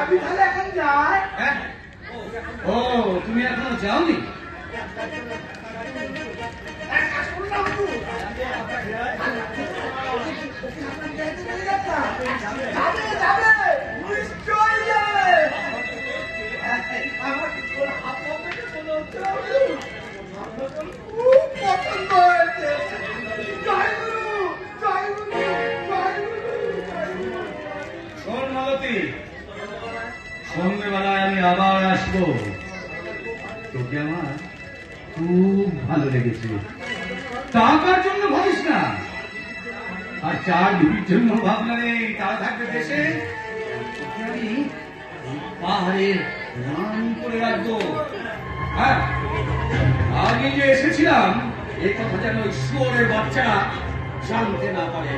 আমি তাহলে এখন যাই হ্যাঁ? ও তুমি এখনও যাওনি? এক কাজ করুন না সন্ধ্যেবেলায় আমি আবার আসব। তোকে আমার খুব ভালো লেগেছে। টাকার জন্য ভাবিস না? আর চার বিবির জন্য ভাবনা নেই। তারা থাকবে দেশে। আমি পাহাড়ে রান করে রাখব। হ্যাঁ আগে যে এসেছিলাম এই কথা যেন ওই শুয়োরের বাচ্চারা জানতে না পারে।